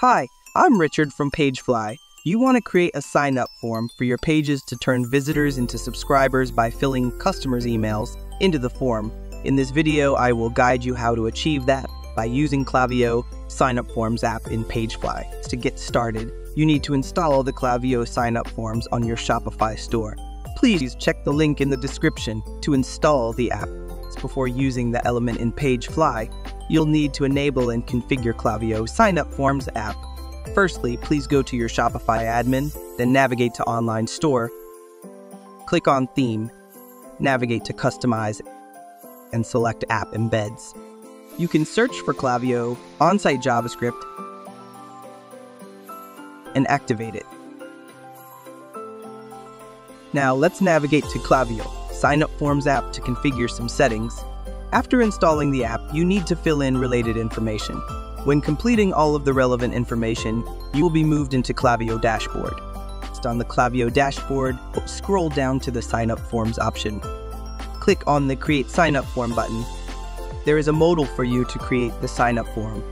Hi, I'm Richard from Pagefly. You want to create a sign up form for your pages to turn visitors into subscribers by filling customers' emails into the form. In this video, I will guide you how to achieve that by using Klaviyo Sign Up Forms app in Pagefly. To get started, you need to install the Klaviyo sign up forms on your Shopify store. Please check the link in the description to install the app. Before using the element in Pagefly, you'll need to enable and configure Klaviyo Sign Up Forms app. Firstly, please go to your Shopify admin, then navigate to Online Store. Click on Theme, navigate to Customize, and select App Embeds. You can search for Klaviyo on-site JavaScript and activate it. Now let's navigate to Klaviyo Sign Up Forms app to configure some settings. After installing the app, you need to fill in related information. When completing all of the relevant information, you will be moved into Klaviyo Dashboard. On the Klaviyo Dashboard, scroll down to the Sign Up Forms option. Click on the Create Sign Up Form button. There is a modal for you to create the sign up form.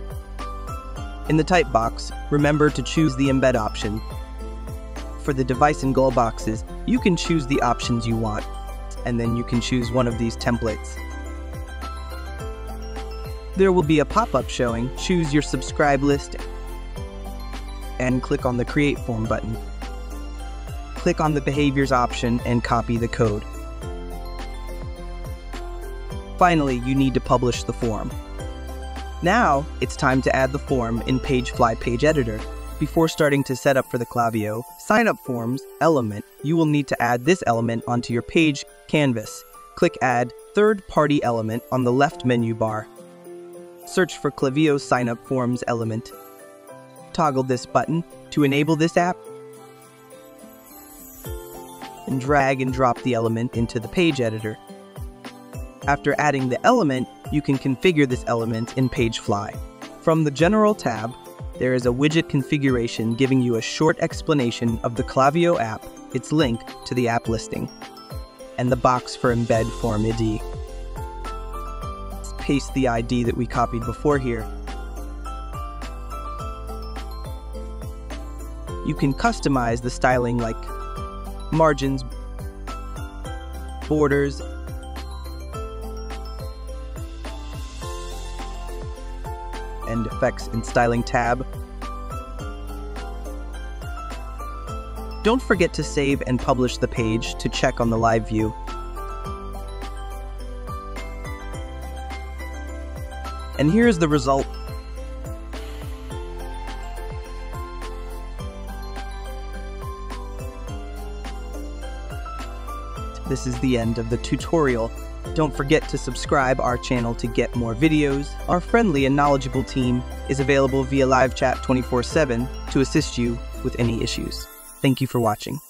In the type box, remember to choose the embed option. For the device and goal boxes, you can choose the options you want, and then you can choose one of these templates. There will be a pop-up showing choose your subscribe list and click on the create form button. Click on the behaviors option and copy the code. Finally, you need to publish the form. Now, it's time to add the form in Pagefly Page Editor. Before starting to set up for the Klaviyo sign up forms element, you will need to add this element onto your page canvas. Click Add Third Party Element on the left menu bar. Search for Klaviyo sign up forms element. Toggle this button to enable this app and drag and drop the element into the page editor. After adding the element, you can configure this element in Pagefly. From the General tab, there is a widget configuration giving you a short explanation of the Klaviyo app, its link to the app listing, and the box for embed form ID. Paste the ID that we copied before here. You can customize the styling like margins, borders, and Effects and Styling tab. Don't forget to save and publish the page to check on the live view. And here's the result. This is the end of the tutorial. Don't forget to subscribe our channel to get more videos. Our friendly and knowledgeable team is available via live chat 24-7 to assist you with any issues. Thank you for watching.